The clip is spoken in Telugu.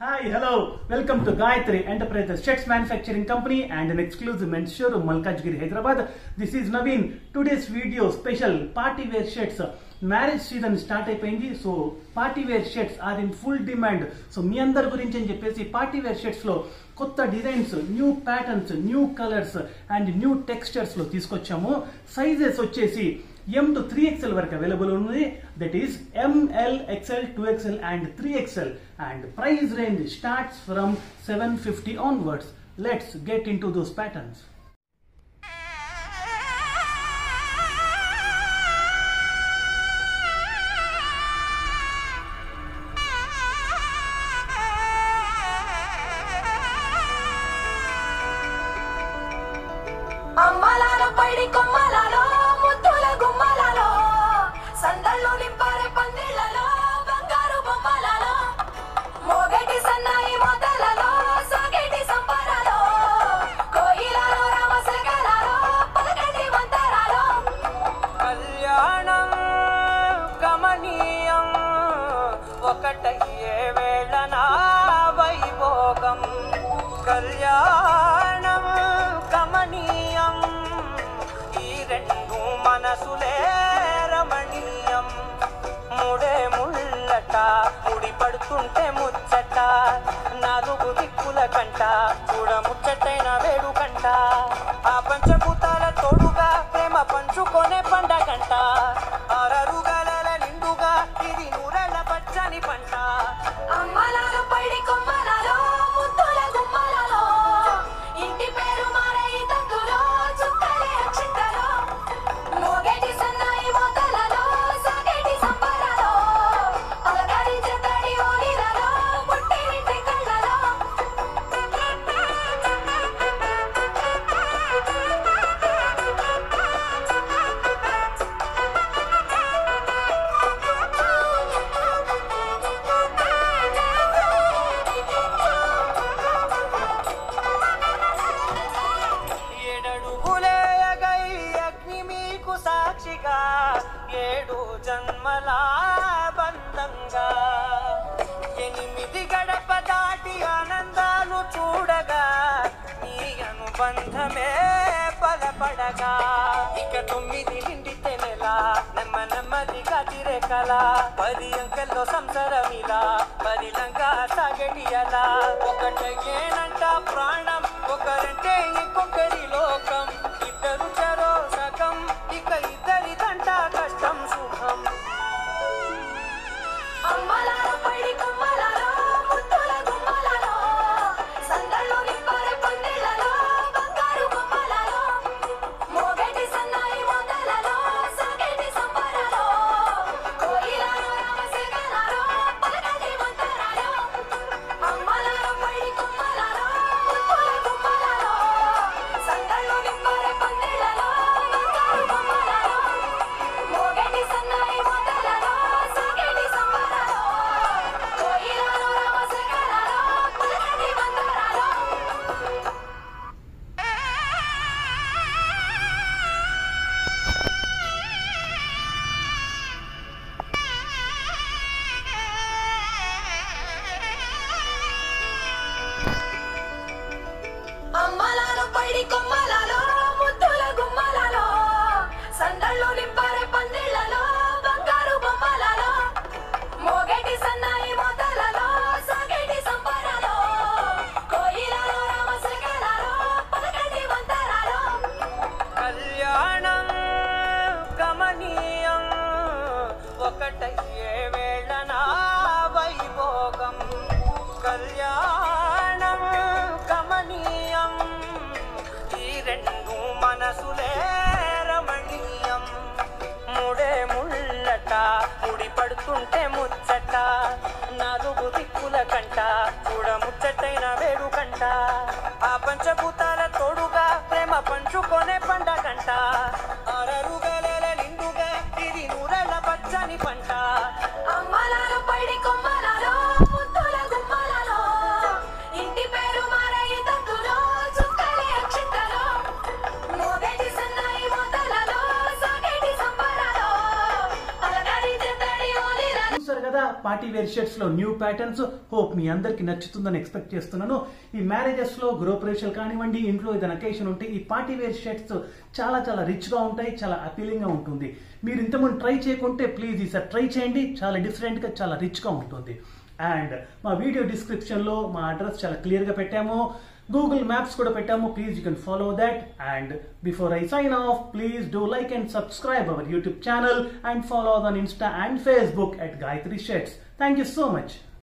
Hi hello welcome to Gayatri enterprises shirts manufacturing company and exclusive men's store Malkajgiri Hyderabad this is Naveen today's video special party wear shirts marriage season start అయిపోయింది so party wear shirts are in full demand so మీ అందరి గురించి అని చెప్పేసి పార్టీ వేర్ షర్ట్స్లో కొత్త designs new patterns new colours and new టెక్స్చర్స్లో తీసుకొచ్చాము. సైజెస్ వచ్చేసి ఎం టు త్రీ ఎక్స్ఎల్ వరకు అవైలబుల్ ఉంది that is M L XL two XL and three XL and price range starts from seven fifty onwards let's get in to those patterns అమ్మలాలో కళ్యాణం గమనీయం ఈ రెండు మనసులే రమణీయం. ముడే ముళ్ళట ముడి పడుతుంటే ముచ్చట. నాలుగు దిక్కుల కంట చూడ ముచ్చటైన వేడుకంట ఆ పంచభూతాల తోడుగా ప్రేమ పంచుకొనే పండగంట. ఏడు జన్మల బంధంగా. ఎనిమిది గడప దాటి ఆనందాలు చూడగా నీ అనుబంధమే బలపడగా. ఇక తొమ్మిది నిండితే నెల నెమ్మ నెమ్మదిగా తిరే కల పది అంకెల్లో సంసారం ఇలా పరిలంగా సాగటి అలా ఒకటేనంట ప్రాణం ఒకరంటే ఇంకొకరిలో. మనసులే రమణీయం ముడే ముళ్ళట ముడి పడుతుంటే ముచ్చట. నాలుగు దిక్కుల కంట చూడ ముచ్చటైన వేడుకంట ఆ పంచభూతాల తోడుగా ప్రేమ పంచుకొనే పండగంట. పార్టీ వేర్ షర్ట్స్లో న్యూ ప్యాటర్న్స్. హోప్ మీ అందరికి నచ్చుతుందని ఎక్స్పెక్ట్ చేస్తున్నాను. ఈ మ్యారేజెస్లో గృహప్రవేశాలు కానివ్వండి ఇంట్లో ఏదైనా అకేషన్ ఉంటే ఈ పార్టీ వేర్ షర్ట్స్ చాలా చాలా రిచ్గా ఉంటాయి చాలా అపీలింగ్గా ఉంటుంది. మీరు ఇంతకుముందు ట్రై చేయకుంటే ప్లీజ్ ఈసారి ట్రై చేయండి. చాలా డిఫరెంట్గా చాలా రిచ్గా ఉంటుంది. అండ్ మా వీడియో డిస్క్రిప్షన్లో మా అడ్రస్ చాలా క్లియర్గా పెట్టాము. గూగుల్ మ్యాప్స్ కూడా పెట్టాము please you can follow that and before I sign off please do like and subscribe our YouTube channel and follow on Insta and Facebook at Gayatri షెట్స్ thank you so much